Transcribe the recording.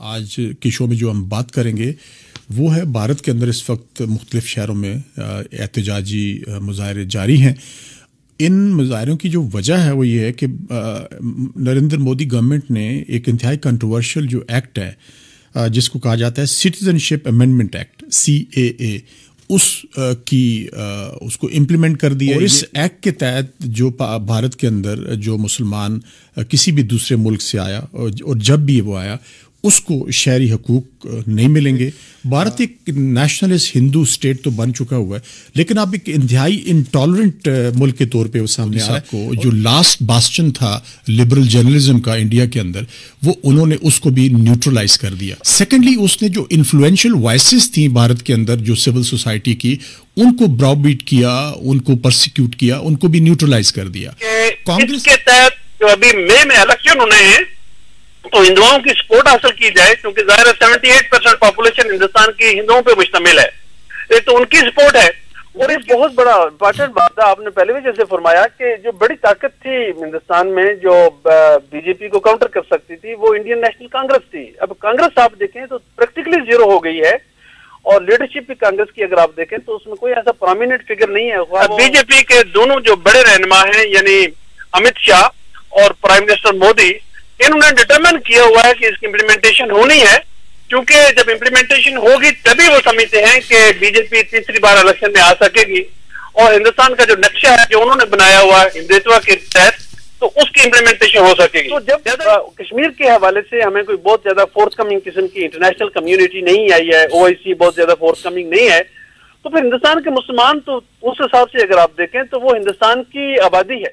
आज के शो में जो हम बात करेंगे वो है भारत के अंदर इस वक्त मुख्तलिफ़ शहरों में एहतजाजी मुजाहरे जारी हैं। इन मुजाहरों की जो वजह है वो ये है कि नरेंद्र मोदी गवर्नमेंट ने एक इंतहाई कंट्रोवर्शियल जो एक्ट है जिसको कहा जाता है citizenship amendment act C A A उस की उसको इम्प्लीमेंट कर दिया और इस एक्ट के तहत जो भारत के अंदर जो मुसलमान किसी भी दूसरे मुल्क से आया और जब भी वो आया उसको शहरी हकूक नहीं मिलेंगे। भारत एक नेशनलिस्ट हिंदू स्टेट तो बन चुका हुआ है लेकिन आप एक इंतहाई इंटॉलरेंट मुल्क के तौर पे वो सामने आ को जो लास्ट बास्टन था लिबरल जर्नलिज्म का इंडिया के अंदर वो उन्होंने उसको भी न्यूट्रलाइज कर दिया। सेकेंडली उसने जो इन्फ्लुएंशियल वॉइसेस थी भारत के अंदर जो सिविल सोसाइटी की उनको ब्राउबीट किया उनको परसिक्यूट किया उनको भी न्यूट्रलाइज कर दिया। कांग्रेस के तहत जो अभी मई में इलेक्शन होने हैं तो हिंदुओं की सपोर्ट हासिल की जाए क्योंकि ज़ाहिर है seventy eight percent population Hindustan की हिंदुओं पर मुश्तमिल है। एक तो उनकी सपोर्ट है। और एक बहुत बड़ा इंपॉर्टेंट बात है आपने पहले भी जैसे फरमाया कि जो बड़ी ताकत थी हिंदुस्तान में जो बीजेपी को काउंटर कर सकती थी वो इंडियन नेशनल कांग्रेस थी। अब कांग्रेस आप देखें तो प्रैक्टिकली ज़ीरो हो गई है। और लीडरशिप भी कांग्रेस की अगर आप देखें तो उसमें कोई ऐसा प्रोमिनेंट फिगर नहीं है। बीजेपी के दोनों जो बड़े रहनुमा हैं यानी अमित शाह और प्राइम मिनिस्टर मोदी इन्होंने डिटर्मिन किया हुआ है कि इसकी इम्प्लीमेंटेशन होनी है क्योंकि जब इम्प्लीमेंटेशन होगी तभी वो समझते हैं कि बीजेपी तीसरी बार इलेक्शन में आ सकेगी। और हिंदुस्तान का जो नक्शा है जो उन्होंने बनाया हुआ है हिंदुत्व के तहत तो उसकी इम्प्लीमेंटेशन हो सकेगी। तो जब कश्मीर के हवाले से हमें कोई बहुत ज़्यादा फोर्थ कमिंग किस्म की इंटरनेशनल कम्युनिटी नहीं आई है ओआईसी बहुत ज़्यादा फोर्थ कमिंग नहीं है तो फिर हिंदुस्तान के मुसलमान तो उस हिसाब से अगर आप देखें तो वो हिंदुस्तान की आबादी है।